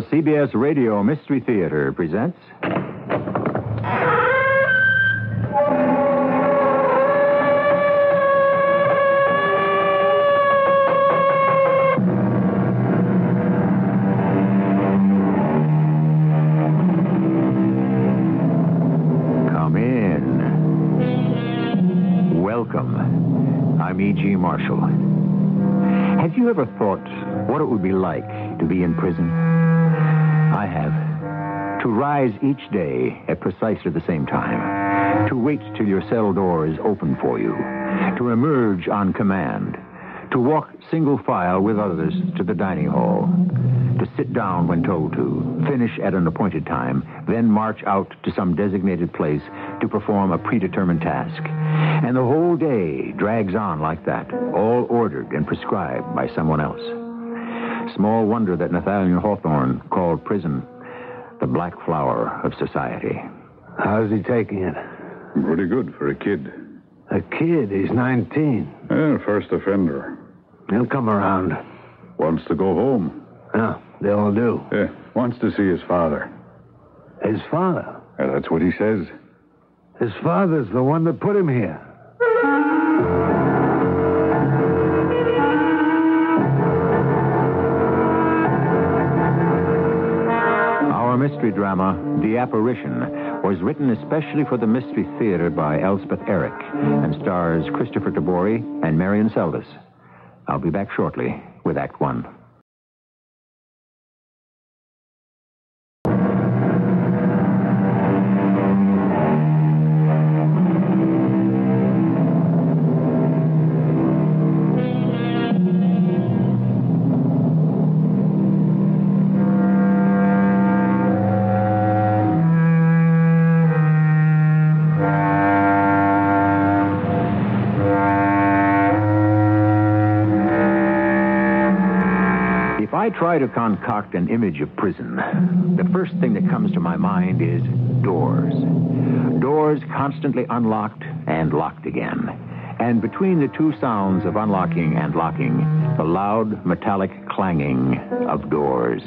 The CBS Radio Mystery Theater presents. Come in. Welcome. I'm E.G. Marshall. Have you ever thought what it would be like rise each day at precisely the same time. To wait till your cell door is open for you. To emerge on command. To walk single file with others to the dining hall. To sit down when told to. Finish at an appointed time. Then march out to some designated place to perform a predetermined task. And the whole day drags on like that, all ordered and prescribed by someone else. Small wonder that Nathaniel Hawthorne called prison the black flower of society. How's he taking it? Pretty good for a kid. A kid. He's 19. Well, first offender. He'll come around. Wants to go home. Yeah, they all do. Yeah, wants to see his father. His father. Yeah, that's what he says. His father's the one that put him here. Mystery drama, The Apparition, was written especially for the Mystery Theater by Elspeth Eric and stars Kristoffer Tabori and Marian Seldes. I'll be back shortly with Act One. Try to concoct an image of prison, the first thing that comes to my mind is doors. Doors constantly unlocked and locked again. And between the two sounds of unlocking and locking, the loud metallic clanging of doors.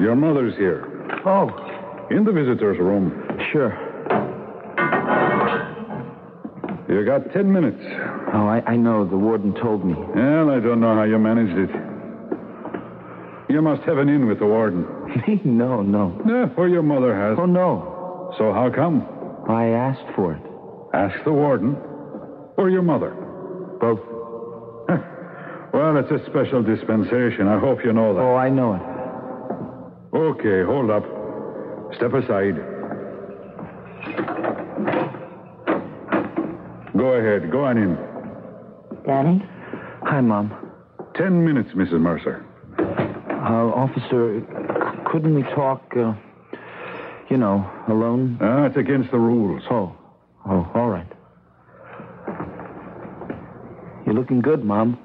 Your mother's here. Oh, In the visitor's room. sure. You got ten minutes. Oh, I, I know. The warden told me. Well, I don't know how you managed it. You must have an in with the warden. Me? No, no. Yeah, for your mother has. Oh, no. So how come? I asked for it. Ask the warden or your mother. Both. Well, it's a special dispensation. I hope you know that. Oh, I know it. Okay, hold up. Step aside. Go ahead. Go on in. Danny? Hi, Mom. Ten minutes, Mrs. Mercer. Uh, officer, c- couldn't we talk, uh, you know, alone? Ah, it's against the rules. Oh. Oh, all right. You're looking good, Mom.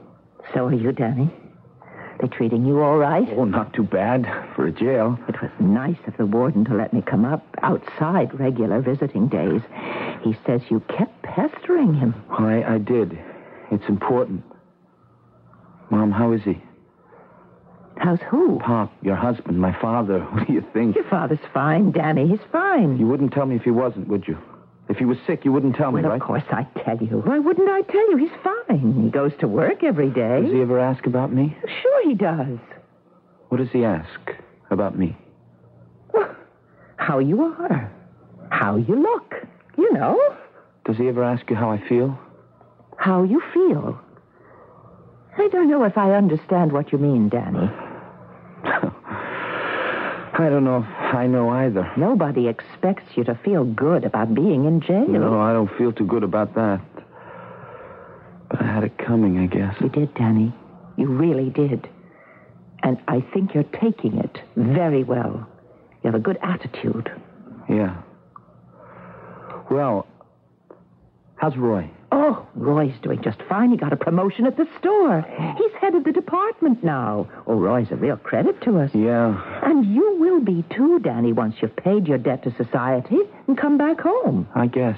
So are you, Danny? They treating you all right? Oh, not too bad for a jail. It was nice of the warden to let me come up outside regular visiting days. He says you kept pestering him. I, I did. It's important. Mom, how is he? How's who? Pop, your husband, my father. What do you think? Your father's fine, Danny. He's fine. You wouldn't tell me if he wasn't, would you? If he was sick, you wouldn't tell me, well, right? of course I tell you. Why wouldn't I tell you? He's fine. He goes to work every day. Does he ever ask about me? Sure he does. What does he ask about me? How you are. How you look. You know. Does he ever ask you how I feel? How you feel. I don't know if I understand what you mean, Danny. I don't know if I know either. Nobody expects you to feel good about being in jail. No, I don't feel too good about that. But I had it coming, I guess. You did, Danny. You really did. And I think you're taking it very well. You have a good attitude. Yeah. Well, how's Roy? Oh, Roy's doing just fine. He got a promotion at the store. He's head of the department now. Oh, Roy's a real credit to us. Yeah. And you will be too, Danny, once you've paid your debt to society and come back home. I guess.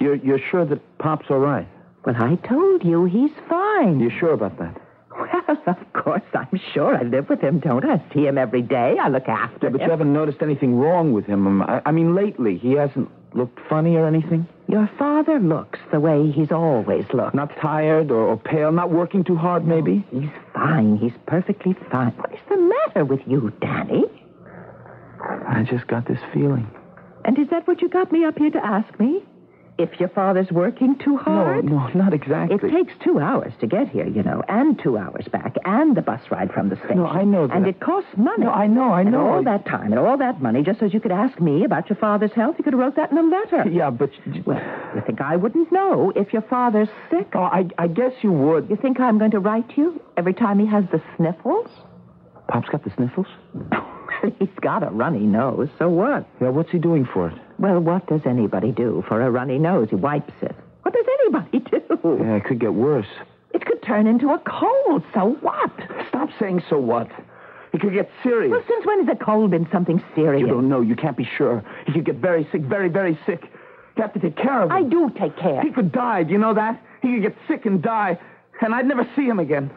You're, you're sure that Pop's all right? Well, I told you he's fine. You're sure about that? Well, of course, I'm sure. I live with him, don't I? I See him every day. I look after Yeah, but him. you haven't noticed anything wrong with him. Um, I, I mean, lately, he hasn't looked funny or anything? Your father looks the way he's always looked. Not tired or, or pale? Not working too hard, maybe? He's fine. He's perfectly fine. What is the matter with you, Danny? I just got this feeling. And is that what you got me up here to ask me? If your father's working too hard? no, no, not exactly. It takes two hours to get here, you know, and two hours back, and the bus ride from the station. No, I know that. And it costs money. No, I know, I And know. all that time and all that money just so you could ask me about your father's health. You could have wrote that in a letter. Yeah, but... Well, you think I wouldn't know if your father's sick? Oh, I, I guess you would. You think I'm going to write you every time he has the sniffles? Pop's got the sniffles? He's got a runny nose, so what? Yeah, what's he doing for it? Well, what does anybody do for a runny nose? He wipes it. What does anybody do? Yeah, it could get worse. It could turn into a cold, so what? Stop saying so what. He could get serious. Well, since when has a cold been something serious? You don't know. You can't be sure. He could get very sick, very, very sick. You have to take care of him. I do take care. He could die. Do you know that? He could get sick and die, and I'd never see him again.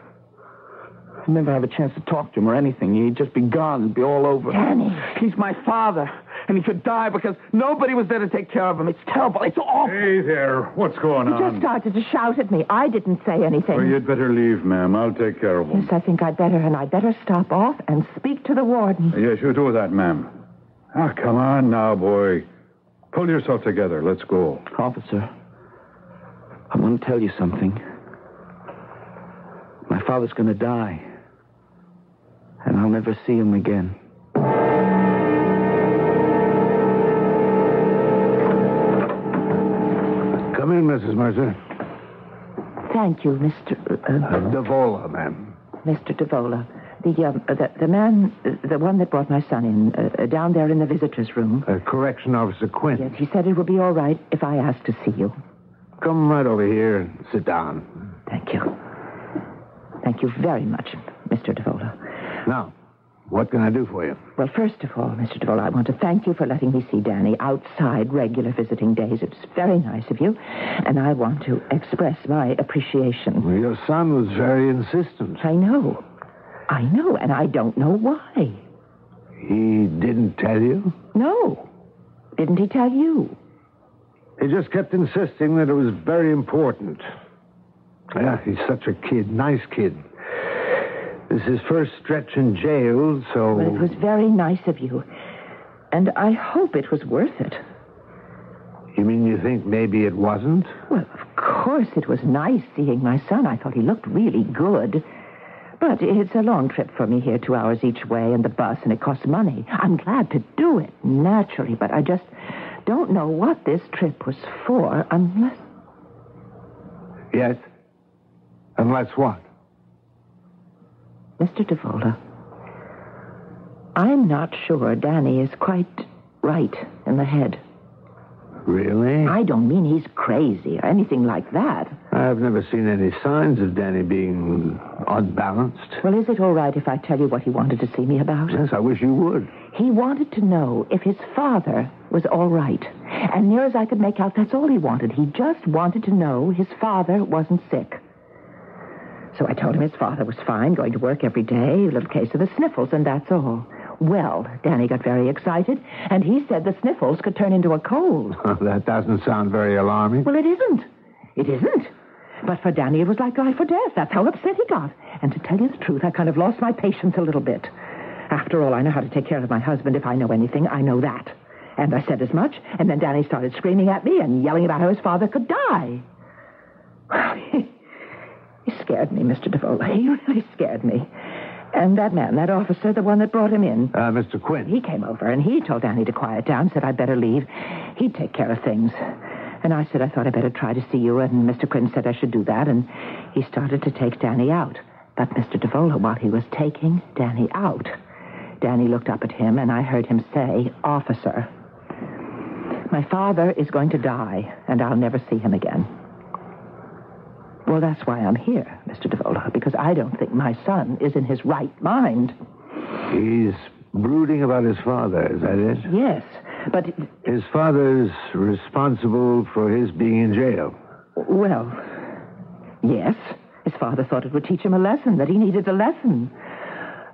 I'd never have a chance to talk to him or anything. He'd just be gone and be all over. Danny. He's my father, and he could die because nobody was there to take care of him. It's terrible. It's awful. Hey there. What's going on? He just started to shout at me. I didn't say anything. Well, you'd better leave, ma'am. I'll take care of him. Yes. I think I'd better, and I'd better stop off and speak to the warden. Yes, you do that, ma'am. Ah, come on now, boy. Pull yourself together. Let's go. Officer, I want to tell you something. My father's going to die, and I'll never see him again. In, Mrs. Mercer. Thank you, Mr. Uh, Uh, Davola, ma'am. Mr. Devola. The, um, the the man, uh, the one that brought my son in, uh, uh, down there in the visitors' room. Uh, Correction Officer Quinn. Yes, he said it would be all right if I asked to see you. Come right over here and sit down. Thank you. Thank you very much, Mr. Devola. Now, what can I do for you? Well, first of all, Mr. Devola, I want to thank you for letting me see Danny outside regular visiting days. It's very nice of you, and I want to express my appreciation. Well, your son was very insistent. I know. I know, and I don't know why. He didn't tell you? No. Didn't he tell you? He just kept insisting that it was very important. Yeah, he's such a kid, nice kid. This is his first stretch in jail, so. Well, it was very nice of you. And I hope it was worth it. You mean you think maybe it wasn't? Well, of course it was nice seeing my son. I thought he looked really good. But it's a long trip for me here, two hours each way, and the bus, and it costs money. I'm glad to do it, naturally, but I just don't know what this trip was for unless. Yes. Unless what? Mr. Devola, I'm not sure Danny is quite right in the head. Really? I don't mean he's crazy or anything like that. I've never seen any signs of Danny being unbalanced. Well, is it all right if I tell you what he wanted to see me about? Yes, I wish you would. He wanted to know if his father was all right. And near as I could make out, that's all he wanted. He just wanted to know his father wasn't sick. So I told him his father was fine, going to work every day, a little case of the sniffles, and that's all. Well, Danny got very excited, and he said the sniffles could turn into a cold. that doesn't sound very alarming. Well, it isn't. It isn't. But for Danny, it was like life or death. That's how upset he got. And to tell you the truth, I kind of lost my patience a little bit. After all, I know how to take care of my husband. If I know anything, I know that. And I said as much, and then Danny started screaming at me and yelling about how his father could die. he, scared me, Mr. Devola. He really scared me. And that man, that officer, the one that brought him in, Uh, Mr. Quinn. he came over and he told Danny to quiet down, said I'd better leave. He'd take care of things. And I said I thought I'd better try to see you, and Mr. Quinn said I should do that, and he started to take Danny out. But Mr. Devola, while he was taking Danny out, Danny looked up at him, and I heard him say, Officer, my father is going to die, and I'll never see him again. Well, that's why I'm here, Mr. Devola, because I don't think my son is in his right mind. He's brooding about his father, is that it? Yes, but His father's responsible for his being in jail. Well, Yes. His father thought it would teach him a lesson, that he needed a lesson.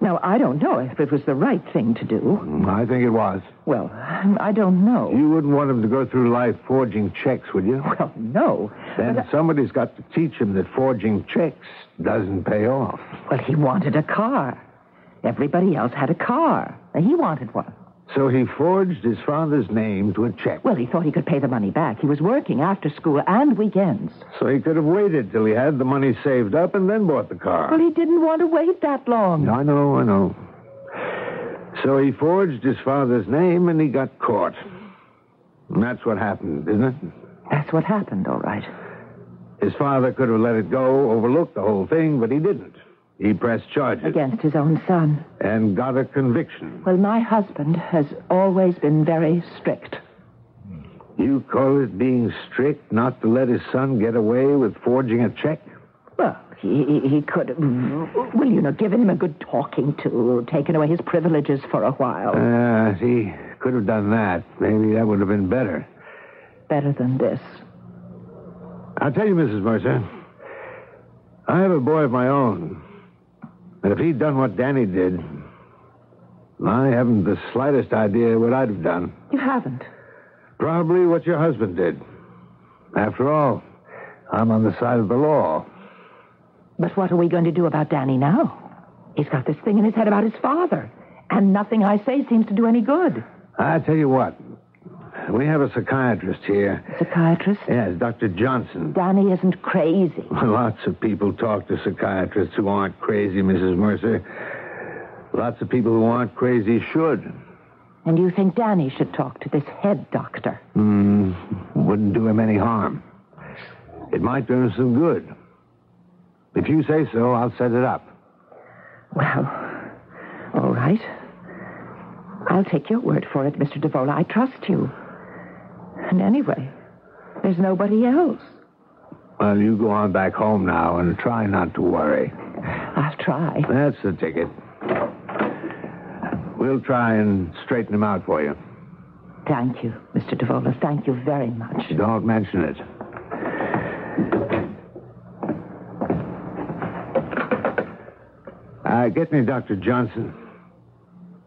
Now, I don't know if it was the right thing to do. I think it was. Well, I don't know. You wouldn't want him to go through life forging checks, would you? Well, no. Then uh, somebody's got to teach him that forging checks doesn't pay off. well, he wanted a car. Everybody else had a car. He wanted one. So he forged his father's name to a check. Well, he thought he could pay the money back. He was working after school and weekends. So he could have waited till he had the money saved up and then bought the car. Well, he didn't want to wait that long. I know, I know. So he forged his father's name and he got caught. And that's what happened, isn't it? That's what happened, all right. His father could have let it go, overlooked the whole thing, but he didn't. He pressed charges Against his own son. and got a conviction. Well, my husband has always been very strict. You call it being strict not to let his son get away with forging a check? Well, he, he- could have, well, you know, given him a good talking to, taken away his privileges for a while. Uh, he could have done that. Maybe that would have been better. Better than this. I'll tell you, Mrs. Mercer, I have a boy of my own. And if he'd done what Danny did, I haven't the slightest idea what I'd have done. You haven't. Probably what your husband did. After all, I'm on the side of the law. But what are we going to do about Danny now? He's got this thing in his head about his father. And nothing I say seems to do any good. I tell you what, we have a psychiatrist here. Psychiatrist? Yes, Dr. Johnson. Danny isn't crazy. Lots of people talk to psychiatrists who aren't crazy, Mrs. Mercer. Lots of people who aren't crazy should. And you think Danny should talk to this head doctor? Hmm, wouldn't do him any harm. It might do him some good. If you say so, I'll set it up. Well, all right. I'll take your word for it, Mr. DeVola. I trust you. And anyway, there's nobody else. Well, you go on back home now and try not to worry. I'll try. That's the ticket. We'll try and straighten him out for you. Thank you, Mr. DeVola. Thank you very much. Don't mention it. Uh, get me Dr. Johnson.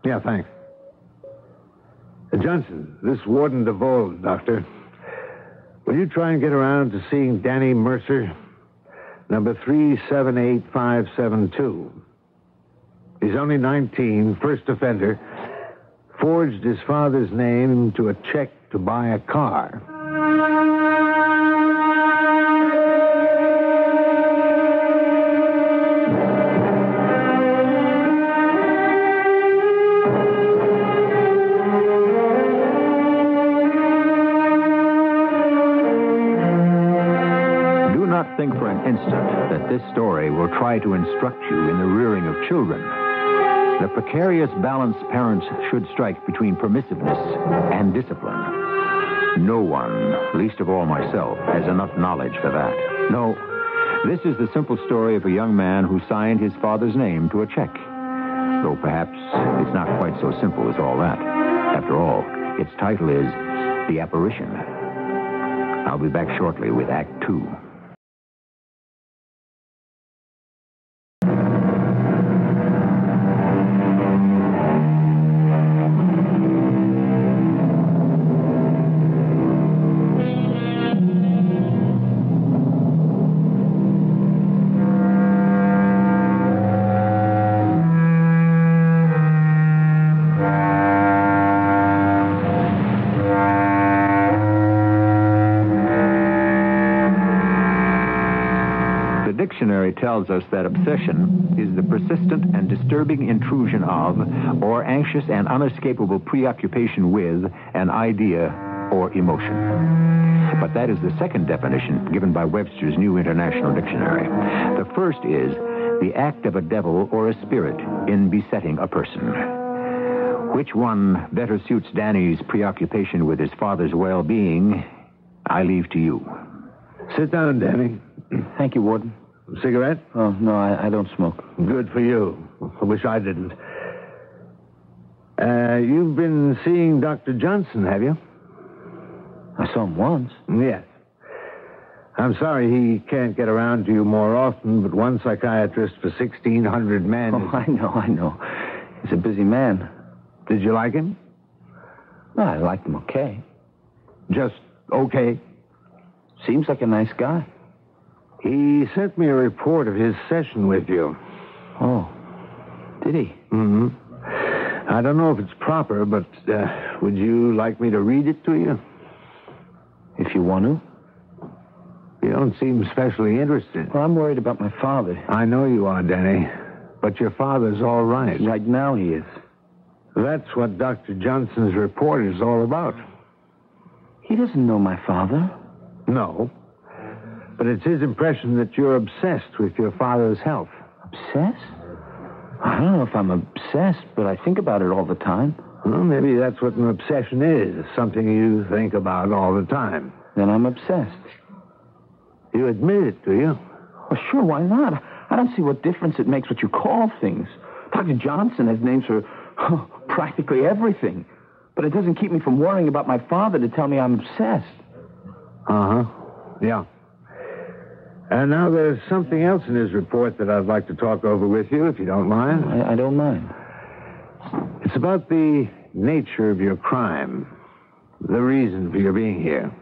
Yeah, thanks. Johnson, this Warden DeVole, Doctor. Will you try and get around to seeing Danny Mercer? Number 378572. He's only 19, first offender. Forged his father's name to a check to buy a car. This story will try to instruct you in the rearing of children. The precarious balance parents should strike between permissiveness and discipline. No one, least of all myself, has enough knowledge for that. No, this is the simple story of a young man who signed his father's name to a check. Though perhaps it's not quite so simple as all that. After all, its title is The Apparition. I'll be back shortly with Act Two. Tells us that obsession is the persistent and disturbing intrusion of, or anxious and unescapable preoccupation with, an idea or emotion. But that is the second definition given by Webster's New International Dictionary. The first is the act of a devil or a spirit in besetting a person. Which one better suits Danny's preoccupation with his father's well being, I leave to you. Sit down, Danny. Thank you, Warden. Cigarette? Oh, no, I, I don't smoke. Good for you. I wish I didn't. Uh, you've been seeing Dr. Johnson, have you? I saw him once. Yes. I'm sorry he can't get around to you more often, but one psychiatrist for 1,600 men. Oh, I know, I know. He's a busy man. Did you like him? Well, I liked him okay. Just okay. Seems like a nice guy. He sent me a report of his session with you. Oh, did he? Mm-hmm. I don't know if it's proper, but uh, would you like me to read it to you? If you want to. You don't seem especially interested. Well, I'm worried about my father. I know you are, Denny. But your father's all right. Right now he is. That's what Dr. Johnson's report is all about. He doesn't know my father. No. But it's his impression that you're obsessed with your father's health. Obsessed? I don't know if I'm obsessed, but I think about it all the time. Well, maybe that's what an obsession is something you think about all the time. Then I'm obsessed. You admit it, do you? Well, sure, why not? I don't see what difference it makes what you call things. Dr. Johnson has names for oh, practically everything. But it doesn't keep me from worrying about my father to tell me I'm obsessed. Uh huh. Yeah. And now there's something else in his report that I'd like to talk over with you, if you don't mind. I, I don't mind. It's about the nature of your crime, the reason for your being here.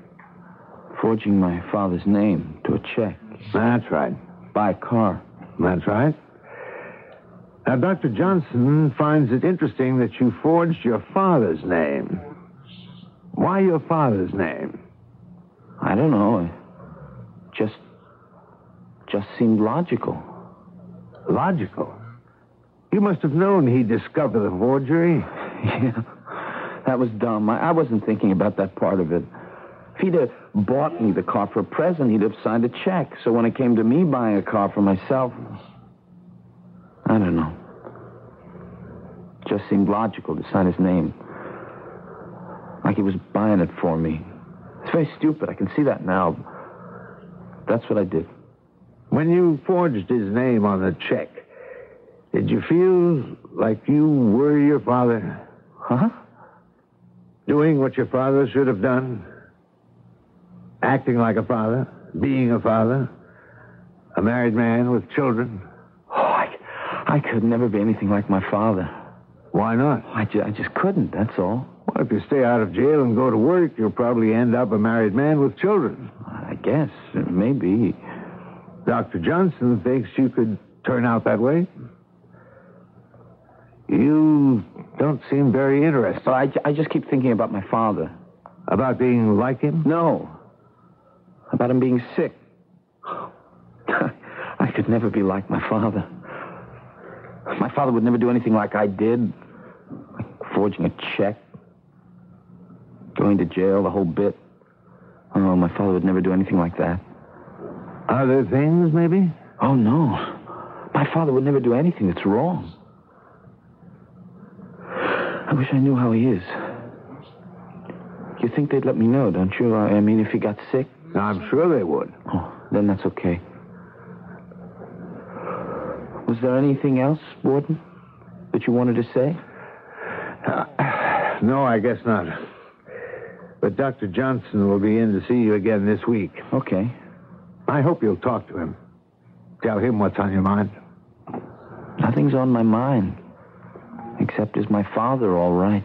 Forging my father's name to a check. That's right. By car. That's right. Now, Dr. Johnson finds it interesting that you forged your father's name. Why your father's name? I don't know. It just just seemed logical. Logical. You must have known he'd discover the forgery. Yeah. That was dumb. I, I wasn't thinking about that part of it. If he'd have bought me the car for a present, he'd have signed a check. So when it came to me buying a car for myself, I don't know. It Just seemed logical to sign his name. Like he was buying it for me. It's very stupid. I can see that now. That's what I did. When you forged his name on the check, did you feel like you were your father? Huh? Doing what your father should have done? Acting like a father? Being a father? A married man with children? Oh, I, I could never be anything like my father. Why not? I, ju- I just couldn't, that's all. Well, if you stay out of jail and go to work, you'll probably end up a married man with children. I guess. Maybe. Dr. Johnson thinks you could turn out that way. You don't seem very interested. I, I just keep thinking about my father. About being like him? No. About him being sick. I could never be like my father. My father would never do anything like I did. Like forging a check. Going to jail, the whole bit. Oh, my father would never do anything like that. Other things, maybe? Oh, no. My father would never do anything that's wrong. I wish I knew how he is. You think they'd let me know, don't you? I mean, if he got sick? I'm sure they would. Oh, then that's okay. Was there anything else, Warden, that you wanted to say? Uh, no, I guess not. But Dr. Johnson will be in to see you again this week. Okay. I hope you'll talk to him. Tell him what's on your mind. Nothing's on my mind. Except is my father all right?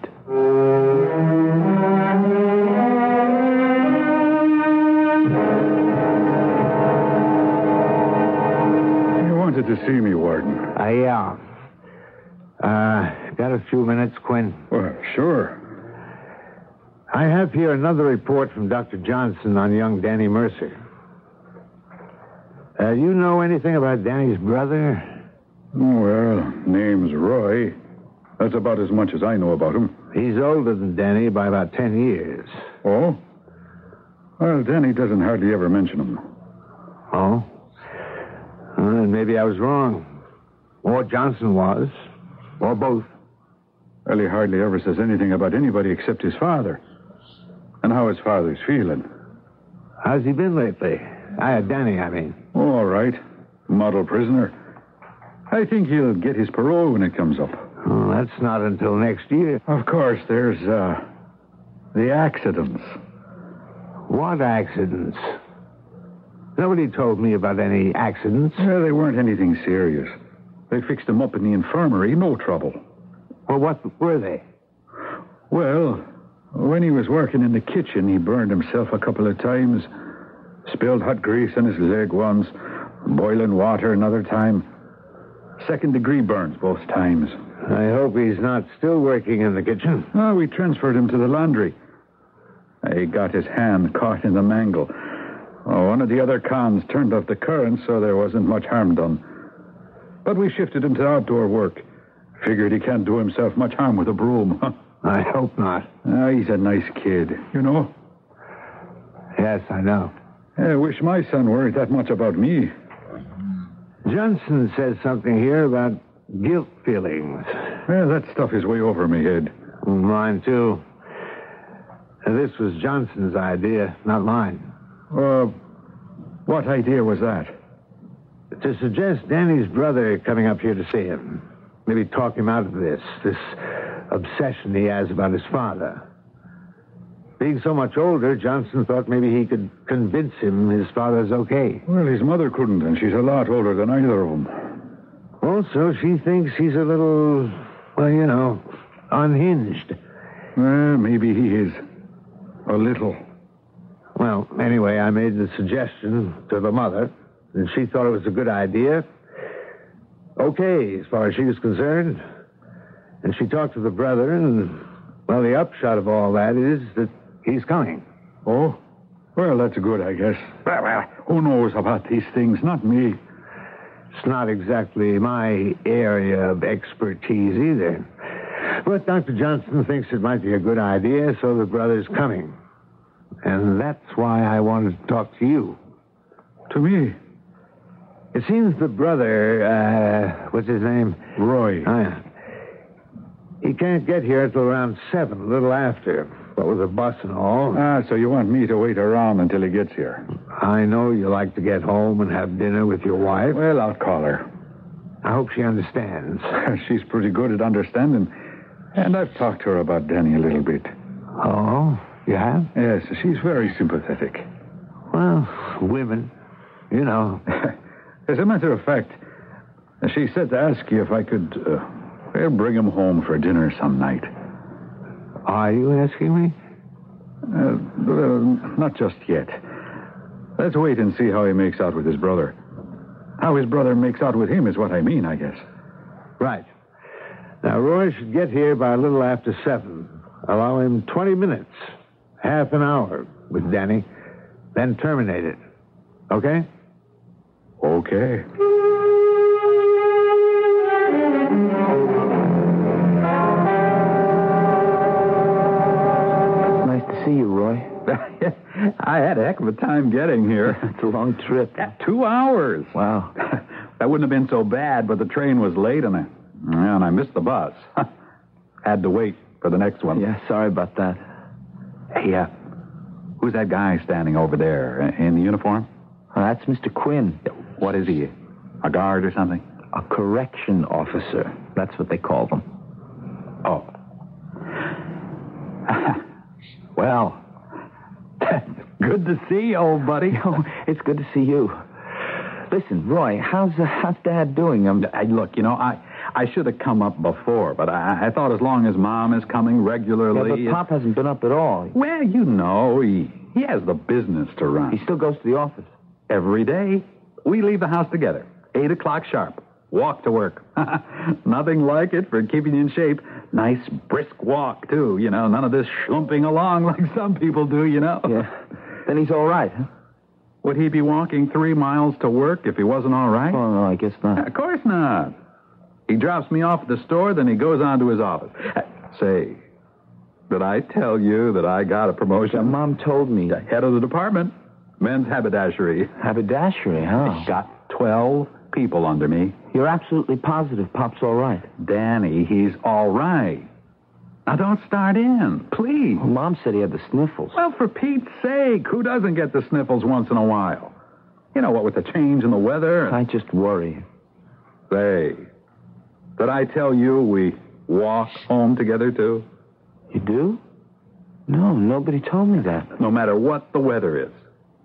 You wanted to see me, Warden. I, Uh, yeah. Uh, got a few minutes, Quinn? Well, sure. I have here another report from Dr. Johnson on young Danny Mercer. Uh, you know anything about Danny's brother? Well, name's Roy. That's about as much as I know about him. He's older than Danny by about ten years. Oh? Well, Danny doesn't hardly ever mention him. Oh? Well, then maybe I was wrong. Or Johnson was. Or both. Well, he hardly ever says anything about anybody except his father. And how his father's feeling. How's he been lately? I had Danny, I mean. All right. Model prisoner. I think he'll get his parole when it comes up. Oh, that's not until next year. Of course, there's, uh, the accidents. What accidents? Nobody told me about any accidents. Well, they weren't anything serious. They fixed him up in the infirmary, no trouble. Well, what were they? Well, when he was working in the kitchen, he burned himself a couple of times. Spilled hot grease on his leg once, boiling water another time. Second degree burns both times. I hope he's not still working in the kitchen. Oh, we transferred him to the laundry. He got his hand caught in the mangle. Oh, one of the other cons turned off the current, so there wasn't much harm done. But we shifted him to outdoor work. Figured he can't do himself much harm with a broom. I hope not. Ah, he's a nice kid, you know. Yes, I know. I wish my son worried that much about me. Johnson says something here about guilt feelings. Well, that stuff is way over my head. Mine, too. This was Johnson's idea, not mine. Uh, what idea was that? To suggest Danny's brother coming up here to see him. Maybe talk him out of this, this obsession he has about his father. Being so much older, Johnson thought maybe he could convince him his father's okay. Well, his mother couldn't, and she's a lot older than either of them. Also, she thinks he's a little, well, you know, unhinged. Well, maybe he is. A little. Well, anyway, I made the suggestion to the mother, and she thought it was a good idea. Okay, as far as she was concerned. And she talked to the brother, and, well, the upshot of all that is that he's coming. Oh? Well, that's good, I guess. Well, well, who knows about these things? Not me. It's not exactly my area of expertise either. But Dr. Johnson thinks it might be a good idea, so the brother's coming. And that's why I wanted to talk to you. To me? It seems the brother, uh, what's his name? Roy. Oh, yeah. He can't get here until around seven, a little after. What with the bus and all. Ah, so you want me to wait around until he gets here? I know you like to get home and have dinner with your wife. Well, I'll call her. I hope she understands. She's pretty good at understanding. And I've talked to her about Danny a little bit. Oh, you have? Yes, she's very sympathetic. Well, women, you know. As a matter of fact, she said to ask you if I could uh, bring him home for dinner some night. Are you asking me? Uh, well, not just yet. Let's wait and see how he makes out with his brother. How his brother makes out with him is what I mean, I guess. Right. Now, Roy should get here by a little after seven. Allow him 20 minutes, half an hour with Danny, then terminate it. Okay? Okay. I had a heck of a time getting here. It's a long trip. Two hours. Wow. That wouldn't have been so bad, but the train was late and I, yeah, and I missed the bus. Had to wait for the next one. Yeah, sorry about that. Hey, uh, who's that guy standing over there uh, in the uniform? Oh, that's Mr. Quinn, What is he? A guard or something? a correction officer. That's what they call them. Oh. well, good to see you, old buddy. Oh, it's good to see you. Listen, Roy, how's uh, how's Dad doing? Um, I, look, you know, I I should have come up before, but I, I thought as long as Mom is coming regularly. yeah, but Pop hasn't been up at all. Well, you know, he he has the business to run. He still goes to the office. Every day, we leave the house together, eight o'clock sharp. Walk to work. Nothing like it for keeping you in shape. Nice brisk walk too. You know, none of this schlumping along like some people do. You know. Yeah. Then he's all right, huh? Would he be walking three miles to work if he wasn't all right? Oh, no, I guess not. Of course not. He drops me off at the store, then he goes on to his office. Uh, Say, did I tell you that I got a promotion? Mom told me. The head of the department, men's haberdashery. Haberdashery, huh? Got 12 people under me. You're absolutely positive Pop's all right. Danny, he's all right. Now don't start in, please. Well, Mom said he had the sniffles. Well, for Pete's sake, who doesn't get the sniffles once in a while? You know what, with the change in the weather. I just worry. Say, did I tell you we walk home together, too? You do? No, nobody told me that. No matter what the weather is.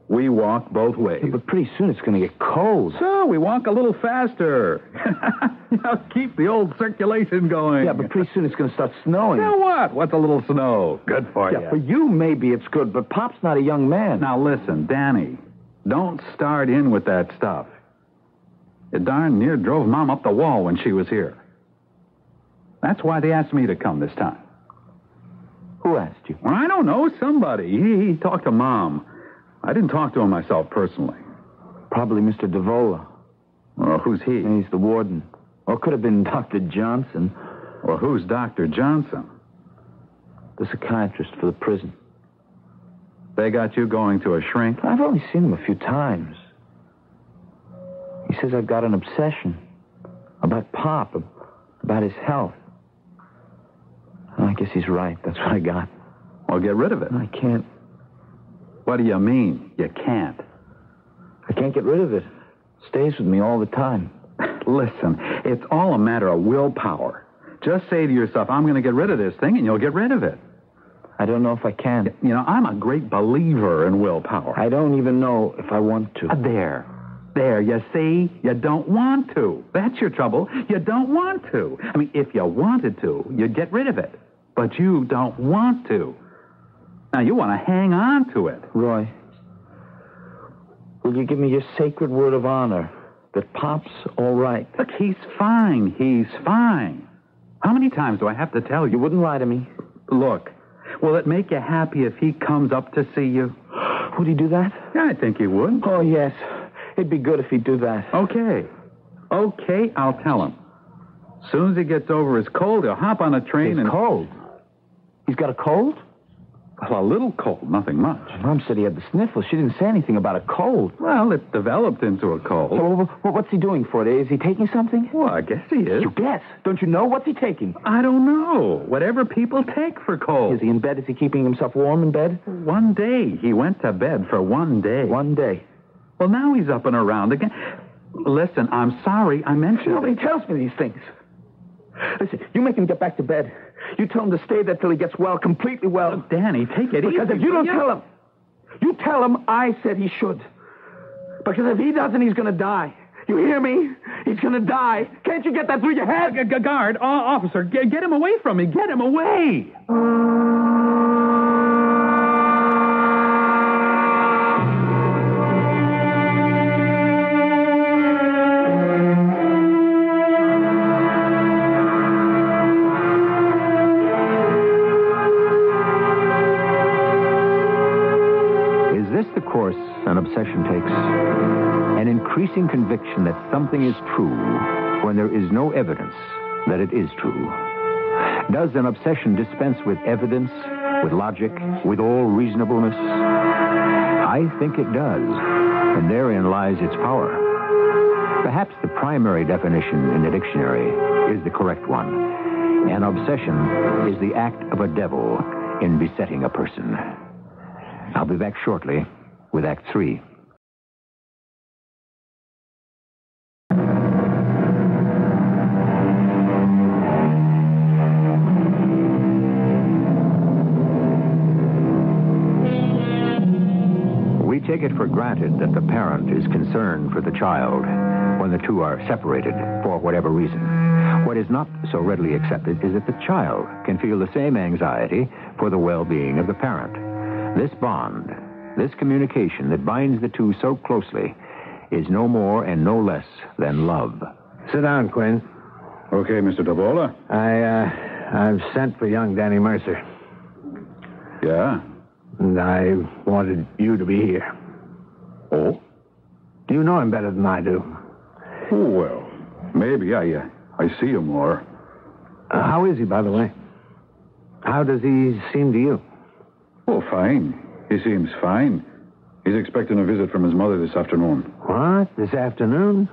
We walk both ways. Yeah, but pretty soon it's going to get cold. So we walk a little faster. now keep the old circulation going. Yeah, but pretty soon it's going to start snowing. Now what? What's a little snow? Good for you. yeah, you. for you maybe it's good, but Pop's not a young man. Now listen, Danny, don't start in with that stuff. It darn near drove Mom up the wall when she was here. That's why they asked me to come this time. Who asked you? Well, I don't know. Somebody. He, he talked to Mom. I didn't talk to him myself personally. Probably Mr. Devola. Well, who's he? He's the warden. Or it could have been Dr. Johnson, Well, who's Dr. Johnson? the psychiatrist for the prison. They got you going to a shrink? I've only seen him a few times. He says I've got an obsession about Pop, about his health. I guess he's right. That's what I got. Well, get rid of it. I can't. What do you mean? You can't. I can't get rid of it. Stays with me all the time. Listen, it's all a matter of willpower. Just say to yourself, I'm going to get rid of this thing, and you'll get rid of it. I don't know if I can. You know, I'm a great believer in willpower. I don't even know if I want to. Uh, There. There, you see? You don't want to. That's your trouble. You don't want to. I mean, if you wanted to, you'd get rid of it. But you don't want to. Now, you want to hang on to it. Roy, will you give me your sacred word of honor that Pop's all right? Look, he's fine. He's fine. How many times do I have to tell You you? wouldn't lie to me. Look, will it make you happy if he comes up to see you? Would he do that? Yeah, I think he would. Oh, yes. It'd be good if he'd do that. Okay. Okay, I'll tell him. Soon as he gets over his cold, he'll hop on a train He's and. cold. He's got a cold? Well, a little cold, nothing much. Mom said he had the sniffles. She didn't say anything about a cold. Well, it developed into a cold. Wh- wh- what's he doing for it? Is he taking something? Well, I guess he is. You guess. Don't you know? What's he taking? I don't know. Whatever people take for cold. Is he in bed? Is he keeping himself warm in bed? One day. He went to bed for one day. One day. Well, now he's up and around again. Listen, I'm sorry I mentioned Nobody it. tells me these things. Listen, you make him get back to bed. You tell him to stay there till he gets well, completely well. Danny, take it Because easy. if you don't tell him, you tell him I said he should. Because if he doesn't, he's going to die. You hear me? He's going to die. Can't you get that through your head? G- guard, uh, officer, get him away from me. Get him away. it is true. Does an obsession dispense with evidence, with logic, with all reasonableness? I think it does, and therein lies its power. Perhaps the primary definition in the dictionary is the correct one. An obsession is the act of a devil in besetting a person. I'll be back shortly with Act Three. Take it for granted that the parent is concerned for the child when the two are separated for whatever reason. What is not so readily accepted is that the child can feel the same anxiety for the well being of the parent. This bond, this communication that binds the two so closely, is no more and no less than love. Sit down, Quinn. Okay, Mr. Davola. I, uh, I've sent for young Danny Mercer, Yeah? and I wanted you to be here. Oh? Do you know him better than I do? Oh, well, maybe I, uh, I see him more. Uh, how is he, by the way? How does he seem to you? Oh, fine. He seems fine. He's expecting a visit from his mother this afternoon. What? This afternoon?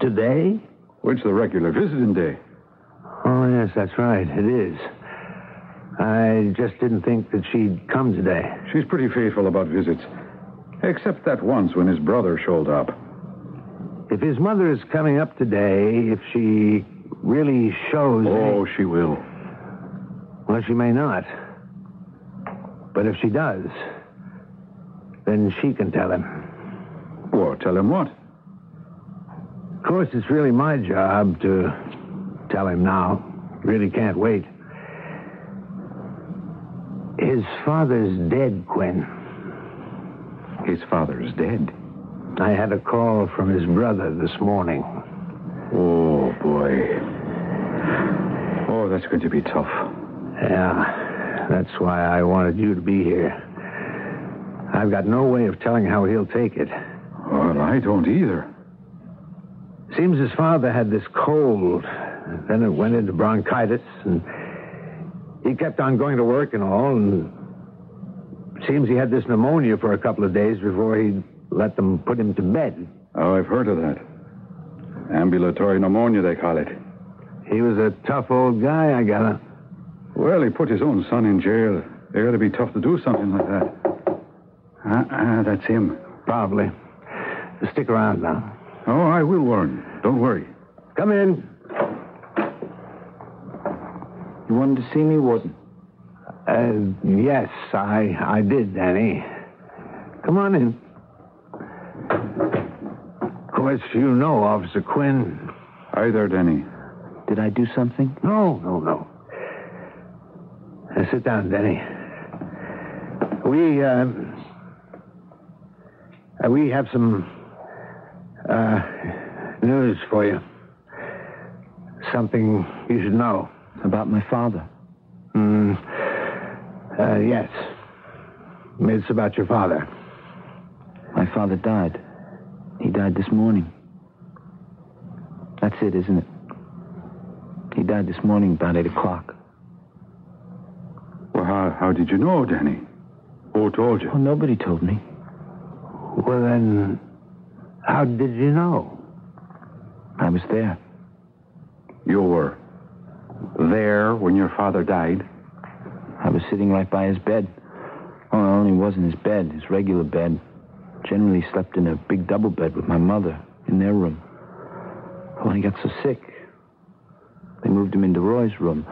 Today? It's the regular visiting day. Oh, yes, that's right. It is. I just didn't think that she'd come today. She's pretty faithful about visits. Except that once when his brother showed up. If his mother is coming up today, if she really shows. Oh, she will. Well, she may not. But if she does, then she can tell him. Well, tell him what? Of course, it's really my job to tell him now. Really can't wait. His father's dead, Quinn. His father's dead. I had a call from his brother this morning. Oh, boy. Oh, that's going to be tough. Yeah, that's why I wanted you to be here. I've got no way of telling how he'll take it. Well, I don't either. Seems his father had this cold. Then it went into bronchitis, and he kept on going to work and all, and seems he had this pneumonia for a couple of days before he let them put him to bed. Oh, I've heard of that. Ambulatory pneumonia, they call it. He was a tough old guy, I gather. Well, he put his own son in jail. They ought to be tough to do something like that. Ah, ah, that's him. Probably. Stick around now. Oh, I will, Warren. Don't worry. Come in. You wanted to see me, Warden? Uh, yes, I, I did, Danny. Come on in. Of course, you know Officer Quinn. Hi there, Denny. Did I do something? No, no, no. Sit down, Denny. We, uh, uh, we have some, uh, news for you. Something you should know. About my father. Mm, uh, yes. It's about your father. My father died. He died this morning. That's it, isn't it? He died this morning about 8 o'clock. Well, how, how did you know, Danny? Who told you? Well, nobody told me. Well, then, how did you know? I was there. You were there when your father died? I was sitting right by his bed. Oh, it only wasn't in his bed, his regular bed. Generally slept in a big double bed with my mother in their room. When he got so sick. They moved him into Roy's room.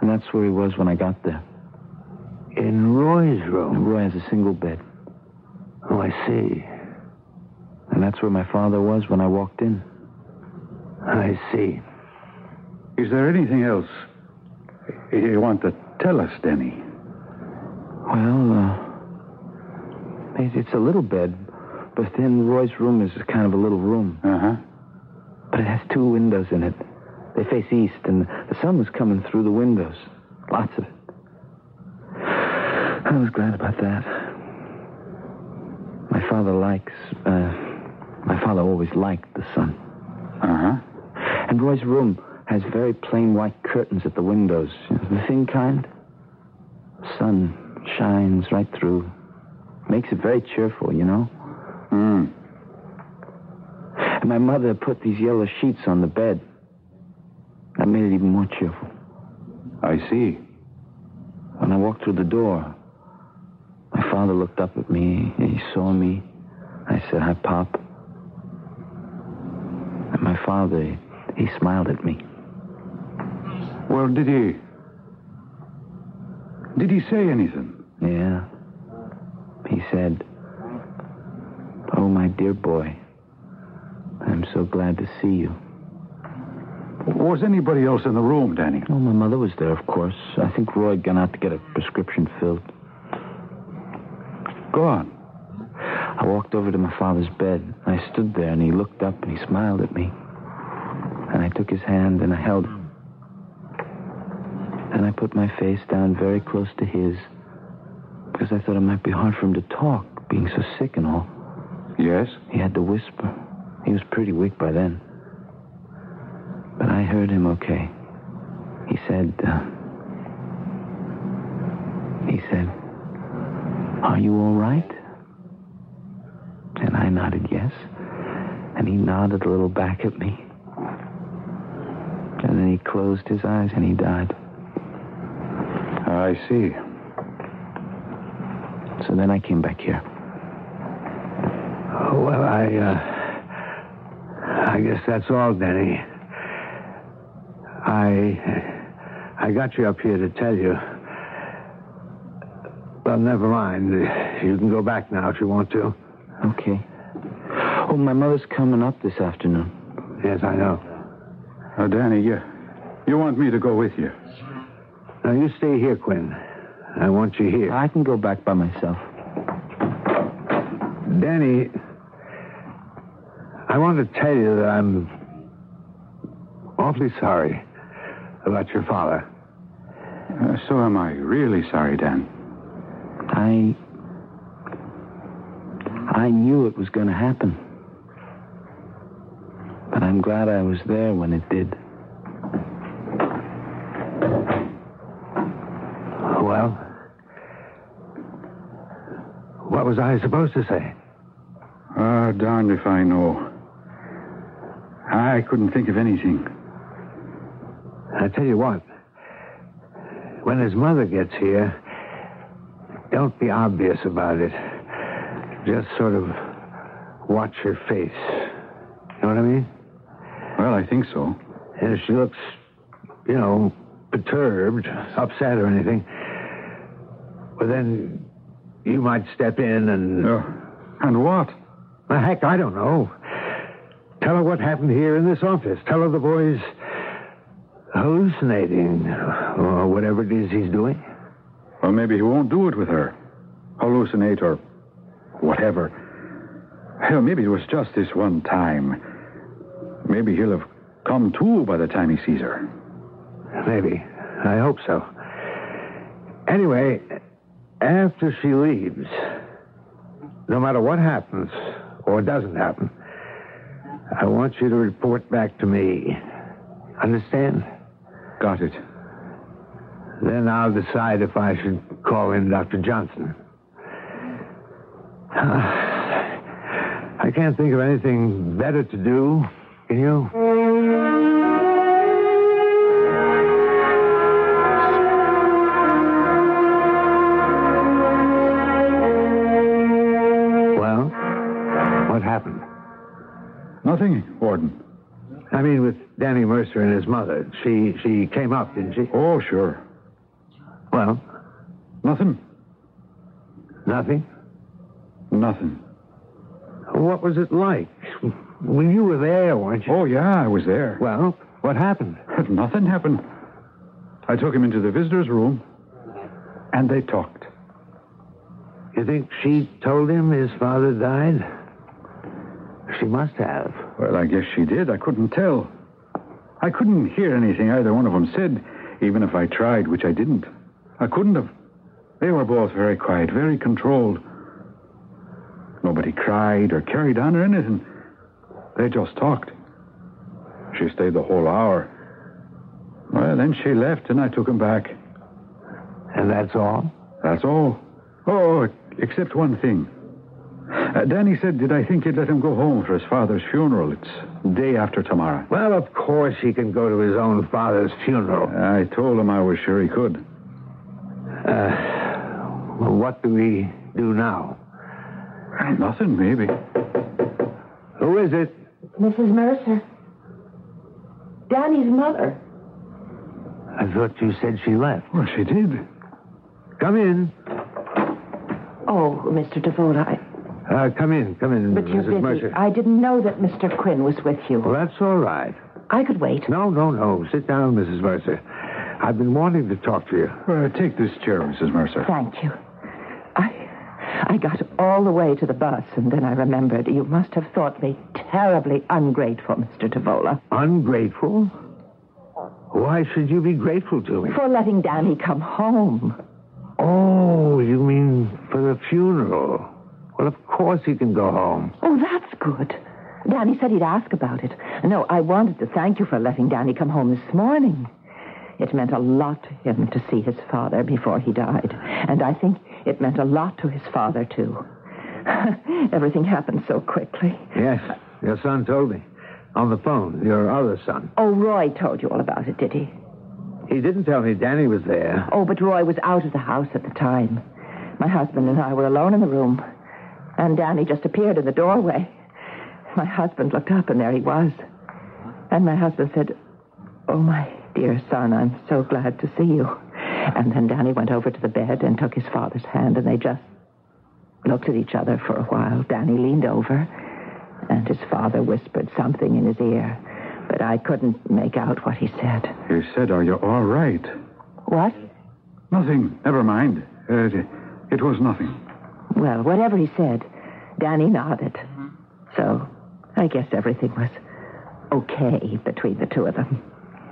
And that's where he was when I got there. In Roy's room? Roy has a single bed. Oh, I see. And that's where my father was when I walked in. I see. Is there anything else you want to tell us, Denny? Well, uh, it's a little bed, but then Roy's room is kind of a little room. Uh huh. But it has two windows in it. They face east, and the sun was coming through the windows. Lots of it. I was glad about that. My father likes, uh, my father always liked the sun. Uh huh. And Roy's room has very plain white curtains at the windows. The thin kind. Sun shines right through. Makes it very cheerful, you know? Hmm. And my mother put these yellow sheets on the bed. That made it even more cheerful. I see. When I walked through the door, my father looked up at me. He saw me. I said, Hi, Pop. And my father, he smiled at me. Well, did he. Did he say anything? Yeah. He said, Oh, my dear boy, I'm so glad to see you. Was anybody else in the room, Danny? Oh, my mother was there, of course. I think Roy had gone out to get a prescription filled. Go on. I walked over to my father's bed. I stood there, and he looked up and he smiled at me. And I took his hand and I held it. And I put my face down very close to his because I thought it might be hard for him to talk, being so sick and all. Yes? He had to whisper. He was pretty weak by then. But I heard him okay. He said, uh, he said, Are you all right? And I nodded yes. And he nodded a little back at me. And then he closed his eyes and he died. I see. So then I came back here. Oh, well, I, uh, I guess that's all, Denny. I, I got you up here to tell you. Well, Well, never mind. You can go back now if you want to. Okay. Oh, my mother's coming up this afternoon. Yes, I know. Oh, Danny, you, you want me to go with you? Now, you stay here, Quinn. I want you here. I can go back by myself. Danny, I want to tell you that I'm awfully sorry about your father. Uh, so am I. Really sorry, Dan. I. I knew it was going to happen. But I'm glad I was there when it did. Well, what was I supposed to say? Ah, darned if I know. I couldn't think of anything. I tell you what. When his mother gets here, don't be obvious about it. Just sort of watch her face. You know what I mean? Well, I think so. And if she looks, you know, perturbed, upset or anything, well, then you might step in and. Uh, and what? Well, heck, I don't know. Tell her what happened here in this office. Tell her the boy's hallucinating or whatever it is he's doing. Well, maybe he won't do it with her. Hallucinate or whatever. Hell, maybe it was just this one time. Maybe he'll have come to by the time he sees her. Maybe. I hope so. Anyway, after she leaves, no matter what happens or doesn't happen, I want you to report back to me. Understand? Got it. Then I'll decide if I should call in Dr. Johnson. I can't think of anything better to do. Can you? Mercer and his mother. She she came up, didn't she? Oh, sure. Well, Nothing. nothing. Nothing. What was it like? Well, you were there, weren't you? Oh, yeah, I was there. Well, what happened? Nothing happened. I took him into the visitor's room, and they talked. You think she told him his father died? She must have. Well, I guess she did. I couldn't tell. I couldn't hear anything either one of them said, even if I tried, which I didn't. I couldn't have. They were both very quiet, very controlled. Nobody cried or carried on or anything. They just talked. She stayed the whole hour. Well, then she left, and I took him back. And that's all? That's all. Oh, except one thing. Uh, Danny said, Did I think you'd let him go home for his father's funeral? It's day after tomorrow. Well, of course he can go to his own father's funeral. I told him I was sure he could. Well, what do we do now? Nothing, maybe. Who is it? Mrs. Mercer. Danny's mother. I thought you said she left. Well, she did. Come in. Oh, Mr. DeVoe, I. Uh, come in, come in, But you're Mrs. busy. Mercer. I didn't know that Mr. Quinn was with you. Well, that's all right. I could wait. No, no, no. Sit down, Mrs. Mercer. I've been wanting to talk to you. Uh, take this chair, Mrs. Mercer. Thank you. I I got all the way to the bus, and then I remembered you must have thought me terribly ungrateful, Mr. Tavola, Ungrateful? Why should you be grateful to me? for letting Danny come home. Oh, you mean for the funeral? Well, of course he can go home. Oh, that's good. Danny said he'd ask about it. No, I wanted to thank you for letting Danny come home this morning. It meant a lot to him to see his father before he died. And I think it meant a lot to his father, too. Everything happened so quickly. Yes, your son told me. On the phone, your other son. Oh, Roy told you all about it, did he? He didn't tell me Danny was there. Oh, but Roy was out of the house at the time. My husband and I were alone in the room. And Danny just appeared in the doorway. My husband looked up, and there he was. And my husband said, Oh, my dear son, I'm so glad to see you. And then Danny went over to the bed and took his father's hand, and they just looked at each other for a while. Danny leaned over, and his father whispered something in his ear, but I couldn't make out what he said. He said, Are you all right? What? Nothing. Never mind. Uh, it was nothing. Well, whatever he said, Danny nodded. So I guess everything was okay between the two of them.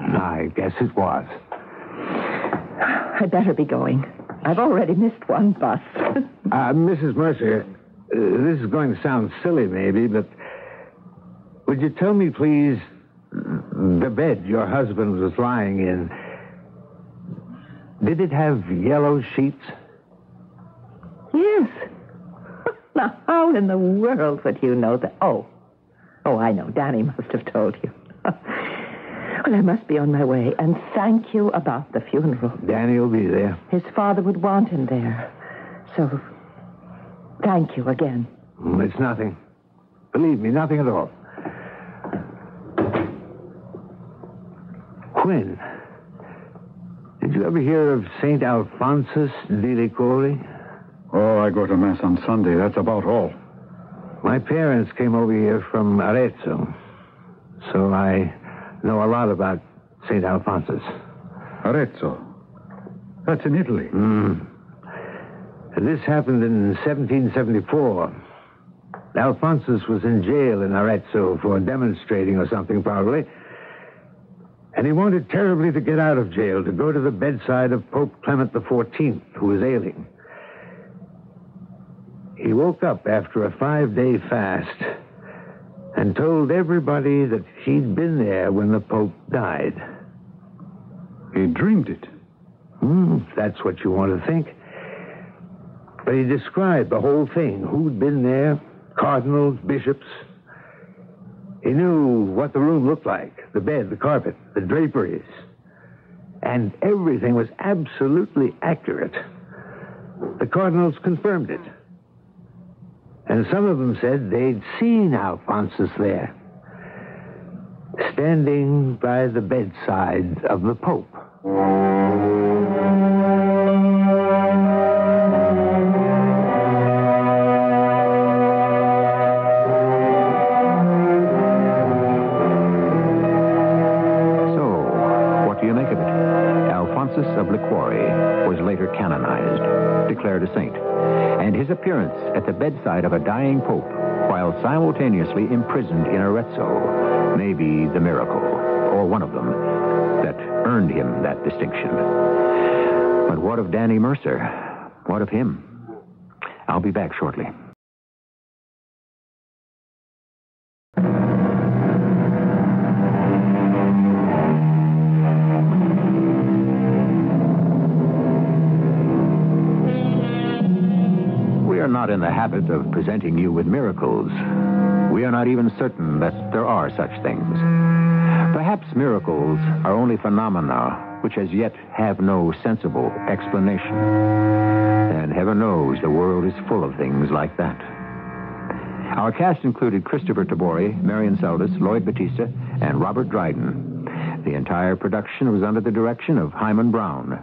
I guess it was. I'd better be going. I've already missed one bus. Uh, Mrs. Mercer, uh, this is going to sound silly, maybe, but would you tell me, please, the bed your husband was lying in, did it have yellow sheets? yes. Now, how in the world would you know that? Oh. Oh, I know. Danny must have told you. well, I must be on my way. And thank you about the funeral. Danny will be there. His father would want him there. So, thank you again. Mm, It's nothing. Believe me, nothing at all. Quinn, did you ever hear of St. Alphonsus de Liguori? Oh, I go to Mass on Sunday. That's about all. My parents came over here from Arezzo, so I know a lot about St. Alphonsus. Arezzo. That's in Italy. Mm. This happened in 1774. Alphonsus was in jail in Arezzo for demonstrating or something, probably. And he wanted terribly to get out of jail, to go to the bedside of Pope Clement XIV, who was ailing. He woke up after a five day fast and told everybody that he'd been there when the Pope died. He dreamed it. If that's what you want to think. But he described the whole thing who'd been there, cardinals, bishops. He knew what the room looked like the bed, the carpet, the draperies. And everything was absolutely accurate. The cardinals confirmed it. And some of them said they'd seen Alphonsus there, standing by the bedside of the Pope. So, what do you make of it? Alphonsus of Liguori was later canonized, declared a saint, and his appearance at the bedside of a dying pope while simultaneously imprisoned in Arezzo may be the miracle, or one of them, that earned him that distinction. But what of Danny Mercer? What of him? I'll be back shortly. We are not in the habit of presenting you with miracles. We are not even certain that there are such things. Perhaps miracles are only phenomena which as yet have no sensible explanation. And heaven knows the world is full of things like that. Our cast included Kristoffer Tabori, Marian Seldes, Lloyd Battista, and Robert Dryden. The entire production was under the direction of Himan Brown.